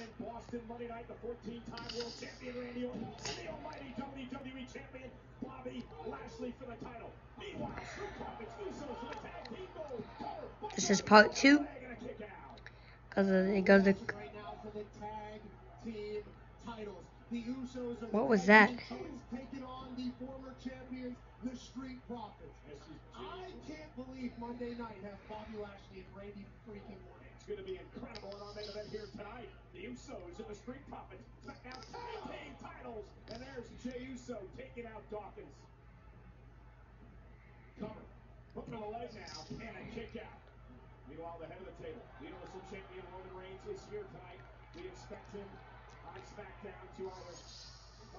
in Boston Monday night, the 14-time world champion Randy Orton and the almighty WWE champion Bobby Lashley for the title. Meanwhile, Street Profits, Usos for the tag team gold. This is part two. Because it goes to. right now for the tag team titles. The Usos are What was that? tag team champions taking on the former champions, the Street Profits. I can't believe Monday night has Bobby Lashley and Randy freaking Orton. It's going to be incredible in our main event The Usos and the Street Profits SmackDown Tag titles. And there's Jey Uso taking out Dawkins. Cover. Hook on the leg now. And a kick out. Meanwhile, the head of the table, Universal Champion Roman Reigns is here tonight. We expect him on SmackDown to either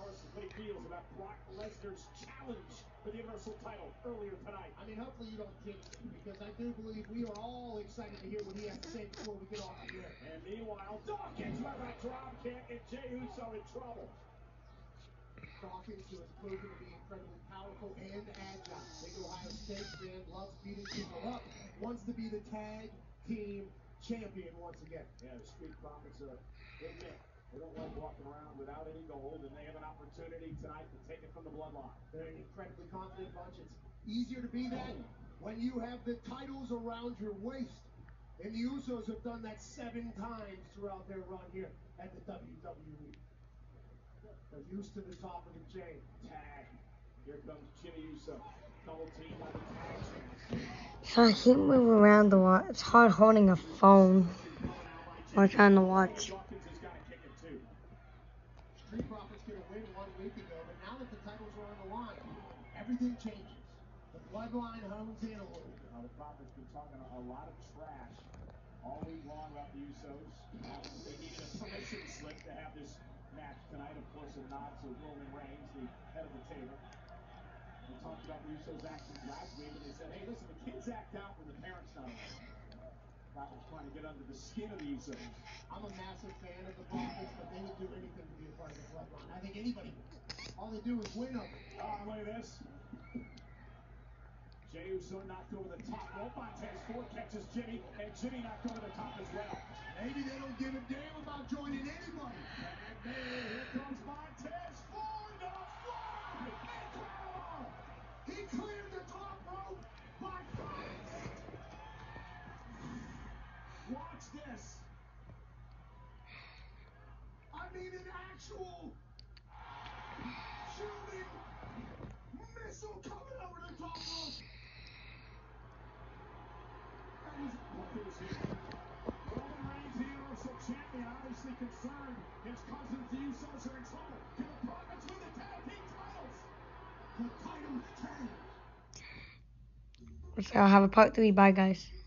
us feels about Brock Lesnar's challenge for the Universal title earlier tonight. I mean, hopefully you don't jinx it because I do believe we are all excited to hear what he has to say before we get off the air. And meanwhile, Dawkins with a drop kick and Jey Uso in trouble. Dawkins, who has proven to be incredibly powerful and agile. Big Ohio State fan, loves beating people up, wants to be the tag team champion once again. Yeah, the Street Profits are admit they don't like walking around without any gold, and they have an opportunity tonight to take it from the bloodline. They're an incredibly confident bunch. It's easier to be that when you have the titles around your waist. And the Usos have done that seven times throughout their run here at the WWE. They're used to the top of the chain. Tag. Here comes Jimmy Uso. Double team by the tag champs. So I keep moving around a lot. It's hard holding a phone while trying to watch. Street Profits get a win one week ago, but now that the titles are on the line, everything changes. The bloodline hones in a little. Now, the Profits been talking a, a lot of trash all week long about the Usos. They needed a permission slip to have this match tonight. Of course, a nod to Roman Reigns, the head of the table. They talked about the Usos' actions last week, and they said, hey, listen, the kids act out when the parents not around. That was trying to get under the skin of the Usos. I'm a massive fan of the Profits, but they would do anything to be a part of the bloodline. I think anybody. All they do is win them. Oh, look at this. Jey Uso knocked over the top rope. Montez Ford catches Jimmy, and Jimmy knocked over the top as well. Maybe they don't give a damn about joining anybody. And here comes Montez Ford to the floor. Incredible. He cleared the top rope by five. Watch this. I mean, an actual concerned. His cousins, the Usos, are in trouble. Can the Profits win the tag team titles? the titles change. So I'll have a part three. Bye, guys.